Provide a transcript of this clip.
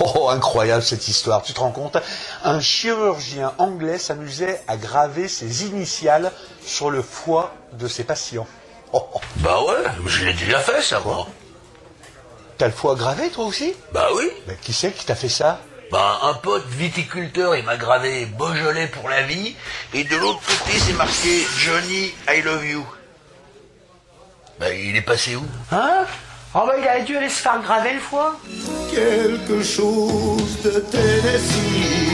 Oh, incroyable cette histoire, tu te rends compte? Un chirurgien anglais s'amusait à graver ses initiales sur le foie de ses patients. Oh, oh. Bah ouais, je l'ai déjà fait ça, moi. T'as le foie gravé toi aussi? Bah oui. Mais qui c'est qui t'a fait ça? Bah un pote viticulteur, il m'a gravé Beaujolais pour la vie, et de l'autre côté c'est marqué Johnny, I love you. Bah il est passé où? Hein? Oh bah il a dû aller se faire graver le foie. quelque chose de Tennessee.